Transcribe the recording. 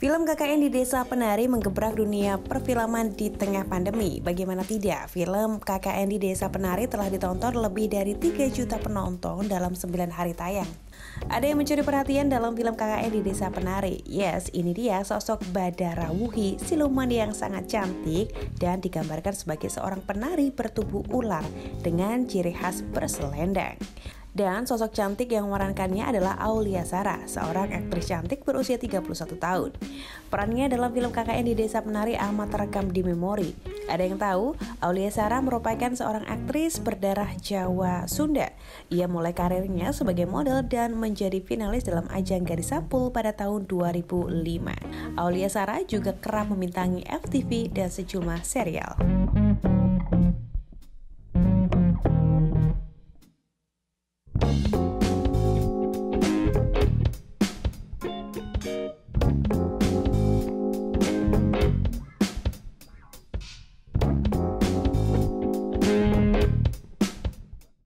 Film KKN di Desa Penari menggebrak dunia perfilman di tengah pandemi. Bagaimana tidak, film KKN di Desa Penari telah ditonton lebih dari 3 juta penonton dalam 9 hari tayang. Ada yang mencuri perhatian dalam film KKN di Desa Penari. Yes, ini dia sosok Badara Wuhi, siluman yang sangat cantik dan digambarkan sebagai seorang penari bertubuh ular dengan ciri khas berselendang. Dan sosok cantik yang memerankannya adalah Aulia Sara, seorang aktris cantik berusia 31 tahun. Perannya dalam film KKN di Desa Penari amat terekam di memori. Ada yang tahu, Aulia Sara merupakan seorang aktris berdarah Jawa Sunda. Ia mulai karirnya sebagai model dan menjadi finalis dalam ajang Gadis Sapul pada tahun 2005. Aulia Sara juga kerap memintangi FTV dan sejumlah serial.